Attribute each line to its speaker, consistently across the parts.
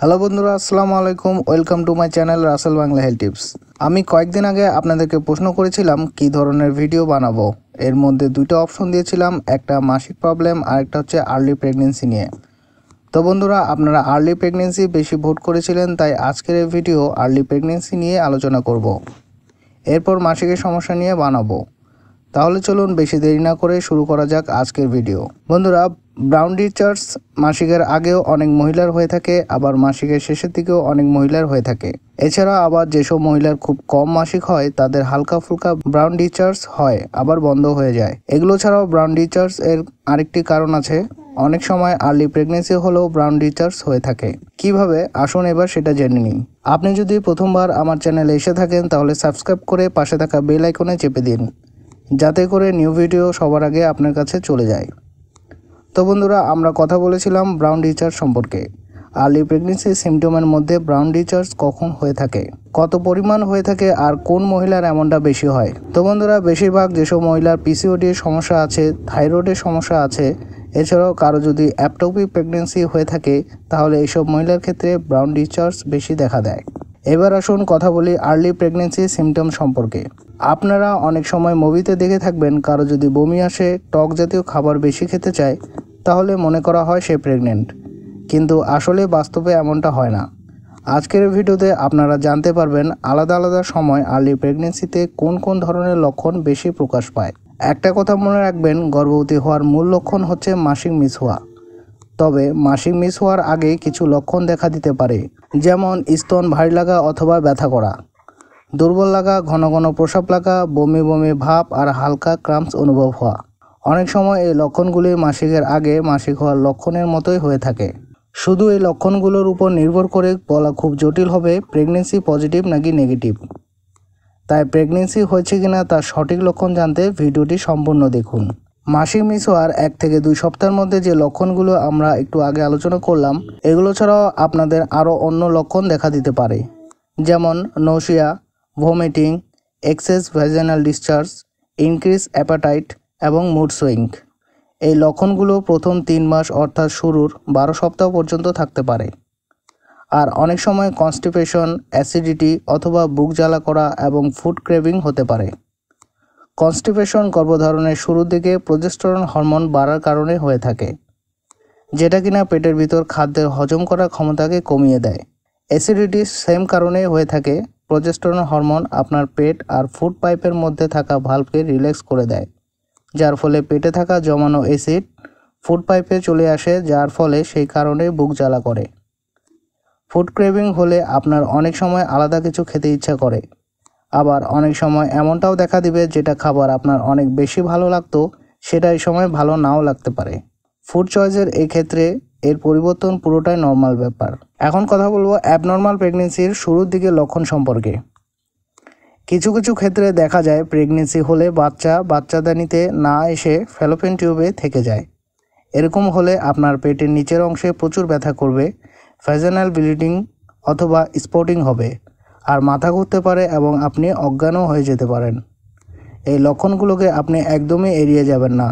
Speaker 1: Hello বন্ধুরা, আসসালামু আলাইকুম। Welcome to my channel Rasel Bangla health tips আমি কয়েকদিন আগে আপনাদেরকে প্রশ্ন করেছিলাম, কি ধরনের ভিডিও বানাবো? এর মধ্যে দুটো অপশন দিয়েছিলাম, একটা মাসিক প্রবলেম আর একটা হচ্ছে আর্লি প্রেগনেন্সি নিয়ে। তো বন্ধুরা, আপনারা আর্লি প্রেগনেন্সি বেশি ভোট করেছিলেন, তাই আজকের এই ভিডিও আর্লি প্রেগনেন্সি নিয়ে আলোচনা করব। এরপর মাসিকের সমস্যা নিয়ে বানাবো। তাহলে চলুন বেশি দেরি না করে শুরু করা যাক আজকের ভিডিও বন্ধুরা ব্রাউন ডিচার্স মাসিকের আগেও অনেক মহিলার হয়ে থাকে, আবার মাসিকের শেষের দিকেও অনেক মহিলার হয়ে থাকে। এছাড়া আবার যেসব মহিলার খুব কম মাসিক হয়, তাদের হালকা ফুলকা ব্রাউন ডিচার্স হয়, আবার বন্ধ হয়ে যায়। এগুলো ছাড়াও ব্রাউন ডিচার্স এর আরেকটি কারণ আছে। অনেক সময় আর্লি প্রেগনেন্সি হলেও ব্রাউন ডিচার্স হয়ে থাকে। কীভাবে? আসুন এবার সেটা জেনে নিই। আপনি যদি প্রথমবার আমার চ্যানেলে এসে থাকেন, তাহলে সাবস্ক্রাইব করে পাশে থাকা বেল আইকনে চেপে দিন, যাতে করে নিউ ভিডিও সবার আগে আপনার কাছে চলে যায়। তো বন্ধুরা, আমরা কথা বলেছিলাম ব্রাউন ডিচার্জ সম্পর্কে। আর্লি প্রেগনেন্সি সিমটমের মধ্যে ব্রাউন ডিচার্জ কখন হয়ে থাকে? কত পরিমাণ হয়ে থাকে আর কোন মহিলার এমনটা বেশি হয়? তো বন্ধুরা, বেশিরভাগ যেসব মহিলার পিসিওডির সমস্যা আছে থাইরয়েডের সমস্যা আছে, এছাড়াও কারও যদি অ্যাপটোপি প্রেগনেন্সি হয়ে থাকে, তাহলে এইসব মহিলার ক্ষেত্রে ব্রাউন ডিচার্জ বেশি দেখা দেয়। এবার আসুন কথা বলি আর্লি প্রেগনেন্সি সিমটম সম্পর্কে। আপনারা অনেক সময় মুভিতে দেখে থাকবেন, কারও যদি বমি আসে, টক জাতীয় খাবার বেশি খেতে চায় তাহলে মনে করা হয় সে প্রেগনেন্ট কিন্তু আসলে বাস্তবে এমনটা হয় না। আজকের ভিডিওতে আপনারা জানতে পারবেন আলাদা আলাদা সময় আর্লি প্রেগনেন্সিতে কোন কোন ধরনের লক্ষণ বেশি প্রকাশ পায়। একটা কথা মনে রাখবেন, গর্ভবতী হওয়ার মূল লক্ষণ হচ্ছে মাসিক মিস হওয়া। তবে মাসিক মিস হওয়ার আগে কিছু লক্ষণ দেখা দিতে পারে, যেমন স্তন ভারী লাগা অথবা ব্যথা করা, দুর্বল লাগা, ঘন ঘন প্রসাব লাগা, বমি বমি ভাব আর হালকা ক্রাম্পস অনুভব হওয়া। অনেক সময় এই লক্ষণগুলি মাসিকের আগে মাসিক হওয়ার লক্ষণের মতোই হয়ে থাকে। শুধু এই লক্ষণগুলোর উপর নির্ভর করে বলা খুব জটিল হবে প্রেগনেন্সি পজিটিভ নাকি নেগেটিভ তাই প্রেগনেন্সি হয়েছে কিনা তার সঠিক লক্ষণ জানতে ভিডিওটি সম্পূর্ণ দেখুন। মাসিক মিস হওয়ার এক থেকে দুই সপ্তাহের মধ্যে যে লক্ষণগুলো আমরা একটু আগে আলোচনা করলাম, এগুলো ছাড়াও আপনাদের আরও অন্য লক্ষণ দেখা দিতে পারে। যেমন nausea vomiting excess vaginal discharge increase appetite এবং মুড সুইং এই লক্ষণগুলো প্রথম তিন মাস অর্থাৎ শুরুর বারো সপ্তাহ পর্যন্ত থাকতে পারে। আর অনেক সময় কনস্টিপেশন অ্যাসিডিটি অথবা বুক জ্বালা করা এবং ফুড ক্রেভিং হতে পারে। কনস্টিপেশন গর্ভধারণের শুরুর দিকে প্রজেস্টরন হরমোন বাড়ার কারণে হয়ে থাকে, যেটা কিনা পেটের ভিতর খাদ্যের হজম করার ক্ষমতাকে কমিয়ে দেয়। অ্যাসিডিটি সেম কারণে হয়ে থাকে প্রজেস্টেরন হরমোন আপনার পেট আর ফুড পাইপের মধ্যে থাকা ভাল্বকে রিল্যাক্স করে দেয়। যার ফলে পেটে থাকা জমানো অ্যাসিড ফুড পাইপে চলে আসে, যার ফলে সেই কারণে বুক জ্বালা করে। ফুড ক্রেভিং হলে আপনার অনেক সময় আলাদা কিছু খেতে ইচ্ছা করে। আবার অনেক সময় এমনটাও দেখা দিবে যেটা খাবার আপনার অনেক বেশি ভালো লাগতো, সেটা এই সময় ভালো নাও লাগতে পারে। ফুড চয়েসের ক্ষেত্রে এর পরিবর্তন পুরোটাই নর্মাল ব্যাপার। এখন কথা বলব অ্যাবনর্মাল প্রেগনেন্সির শুরুর দিকে লক্ষণ সম্পর্কে। কিছু কিছু ক্ষেত্রে দেখা যায় প্রেগনেন্সি হলে বাচ্চা বাচ্চাদানিতে না এসে ফ্যালোপেন টিউবে থেকে যায়। এরকম হলে আপনার পেটের নিচের অংশে প্রচুর ব্যথা করবে ভ্যাজানাল ব্লিডিং অথবা স্পটিং হবে, আর মাথা ঘুরতে পারে এবং আপনি অজ্ঞানও হয়ে যেতে পারেন। এই লক্ষণগুলোকে আপনি একদমই এড়িয়ে যাবেন না।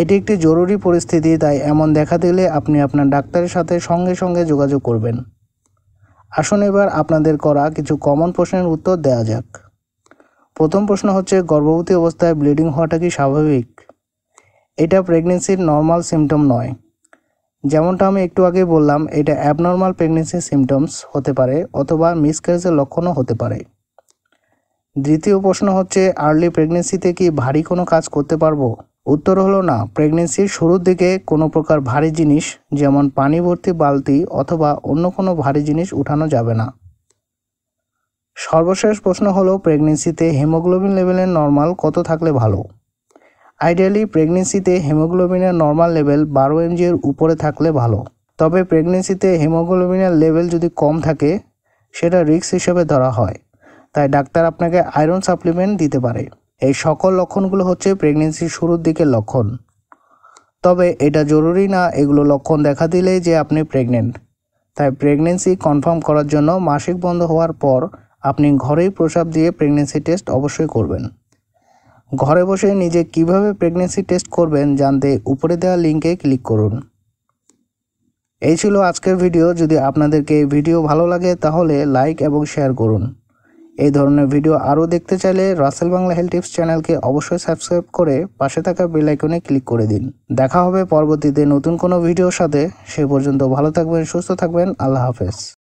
Speaker 1: এটি একটি জরুরি পরিস্থিতি, তাই এমন দেখা দিলে আপনি আপনার ডাক্তারের সাথে সঙ্গে সঙ্গে যোগাযোগ করবেন। আসুন এবার আপনাদের করা কিছু কমন প্রশ্নের উত্তর দেওয়া যাক। প্রথম প্রশ্ন হচ্ছে, গর্ভবতী অবস্থায় ব্লিডিং হওয়াটা কি স্বাভাবিক? এটা প্রেগনেন্সির নর্মাল সিমটম নয়। যেমনটা আমি একটু আগে বললাম, এটা অ্যাবনর্মাল প্রেগনেন্সির সিমটমস হতে পারে অথবা মিসক্যারেজের লক্ষণও হতে পারে। দ্বিতীয় প্রশ্ন হচ্ছে আর্লি প্রেগনেন্সিতে কি ভারী কোনো কাজ করতে পারব? উত্তর হলো না প্রেগনেন্সির শুরুর দিকে কোনো প্রকার ভারী জিনিস, যেমন পানি ভর্তি বালতি অথবা অন্য কোনো ভারী জিনিস উঠানো যাবে না। সর্বশেষ প্রশ্ন হলো প্রেগনেন্সিতে হিমোগ্লোবিন লেভেলের নর্মাল কত থাকলে ভালো? আইডিয়ালি প্রেগনেন্সিতে হিমোগ্লোবিনের নর্মাল লেভেল বারো এমজি এর উপরে থাকলে ভালো। তবে প্রেগনেন্সিতে হিমোগ্লোবিনের লেভেল যদি কম থাকে, সেটা রিস্ক হিসেবে ধরা হয়। তাই ডাক্তার আপনাকে আয়রন সাপ্লিমেন্ট দিতে পারে। এই সকল লক্ষণগুলো হচ্ছে প্রেগনেন্সির শুরুর দিকের লক্ষণ। তবে এটা জরুরি না এগুলো লক্ষণ দেখা দিলেই যে আপনি প্রেগনেন্ট তাই প্রেগনেন্সি কনফার্ম করার জন্য মাসিক বন্ধ হওয়ার পর আপনি ঘরেই প্রসাব দিয়ে প্রেগনেন্সি টেস্ট অবশ্যই করবেন। ঘরে বসে নিজে কীভাবে প্রেগনেন্সি টেস্ট করবেন জানতে উপরে দেওয়া লিঙ্কে ক্লিক করুন। এই ছিল আজকের ভিডিও যদি আপনাদেরকে এই ভিডিও ভালো লাগে তাহলে লাইক এবং শেয়ার করুন। এই ধরনের ভিডিও আরও দেখতে চাইলে রাসেল বাংলা হেলথ টিপস চ্যানেলকে অবশ্যই সাবস্ক্রাইব করে পাশে থাকা বেল আইকনে ক্লিক করে দিন। দেখা হবে পরবর্তীতে নতুন কোনো ভিডিওর সাথে। সে পর্যন্ত ভালো থাকবেন, সুস্থ থাকবেন। আল্লাহ হাফেজ।